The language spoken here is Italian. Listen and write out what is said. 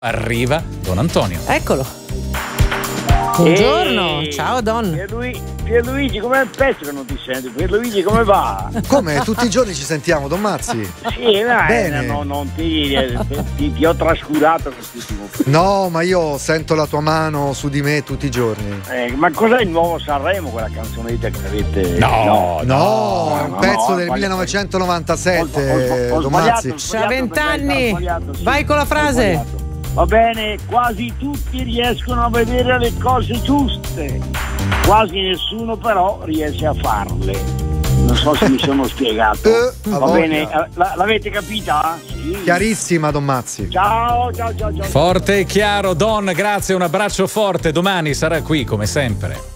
arriva Don Antonio. Eccolo. Buongiorno, Ehi, ciao Don. Pierluigi, Pierluigi com'è il pezzo che non ti senti? Pierluigi come va? Come? Tutti i giorni ci sentiamo, Don Mazzi? Sì, dai, Bene. No, non ti, ti, ti, ho trascurato quest'ultimo No, ma io sento la tua mano su di me tutti i giorni. Eh, ma cos'è il nuovo Sanremo, quella canzonetta che avete? No, no, no, è un pezzo del 1997, Don Mazzi. C'ha vent'anni, vai con la frase va bene, quasi tutti riescono a vedere le cose giuste, quasi nessuno però riesce a farle. Non so se mi sono spiegato. Eh, va bene, eh, l'avete capita? Sì. Chiarissima, Don Mazzi. Ciao, ciao, ciao, ciao. Forte e chiaro, Don, grazie, un abbraccio forte. Domani sarà qui come sempre.